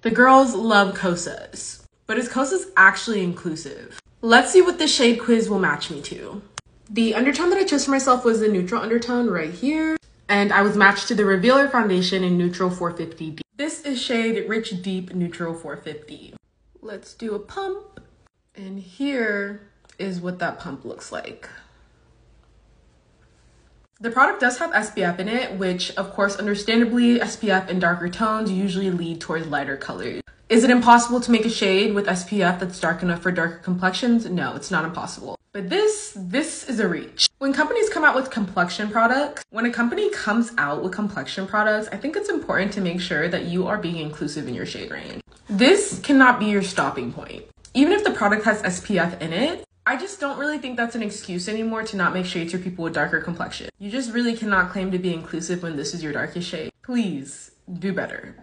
The girls love Kosas, but is Kosas actually inclusive? Let's see what the shade quiz will match me to. The undertone that I chose for myself was the neutral undertone right here, and I was matched to the Revealer Foundation in Neutral 450D. This is shade Rich Deep Neutral 450. Let's do a pump, and here is what that pump looks like. The product does have SPF in it, which of course, understandably, SPF in darker tones usually lead towards lighter colors. Is it impossible to make a shade with SPF that's dark enough for darker complexions? No, it's not impossible. But this, this is a reach. When companies come out with complexion products, when a company comes out with complexion products, I think it's important to make sure that you are being inclusive in your shade range. This cannot be your stopping point. Even if the product has SPF in it, I just don't really think that's an excuse anymore to not make shades for people with darker complexion. You just really cannot claim to be inclusive when this is your darkest shade. Please do better.